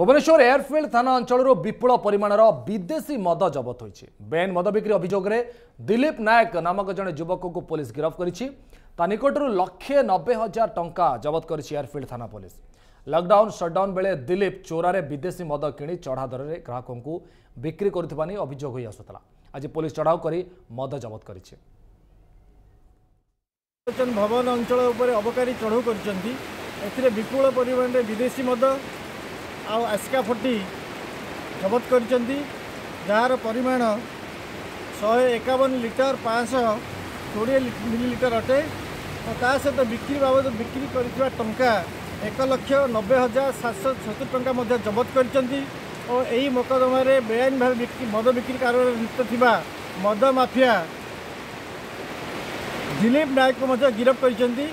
Bhubaneswar airfield থানা অঞ্চল বিপুল পরিমাণের বিদেশি মদ জবত হয়েছে বেআইন মদ বিক্রি অভিযোগে দিলীপ নায়ক নামক জন যুবক পুলিশ গিরফ করেছে তা নিকটর লক্ষে নবে হাজার টঙ্কা জবত করেছে এয়ারফিল্ড থানা পুলিশ লকডাউন সটডাউন বেড়ে দিলীপ চোরারে বিদেশি মদ কিনি চড়া দরের গ্রাহক বিক্রি করুথিবা নেই অভিযোগ হয়ে আসুতলা আজ পুলিশ চড়াও করে মদ জবত করেছে ভবন অঞ্চল উপরে অবকারী চড়াও করছেন এতে বিপুল পরিমাণে বিদেশি মদ ଆଉ ଆସ୍କା ଫଟି ଜବତ କରିଛନ୍ତି ଯାହାର ପରିମାଣ ଶହେ ଏକାବନ ଲିଟର ପାଞ୍ଚଶହ କୋଡ଼ିଏ ମିଲିଲିଟର ଅଟେ। ଓ ତା ସହିତ ବିକ୍ରି ବାବଦ ବିକ୍ରି କରିଥିବା ଟଙ୍କା ଏକ ଲକ୍ଷ ନବେ ହଜାର ସାତଶହ ସତୁରି ଟଙ୍କା ମଧ୍ୟ ଜବତ କରିଛନ୍ତି ଓ ଏହି ମୋକଦ୍ଦମାରେ ବେଆଇନ ଭାବେ ବିକ୍ରି ମଦ ବିକ୍ରି କାରବାରରେ ଲିପ୍ତ ଥିବା ମଦ ମାଫିଆ ଦିଲ୍ଲୀପ ନାୟକକୁ ମଧ୍ୟ ଗିରଫ କରିଛନ୍ତି।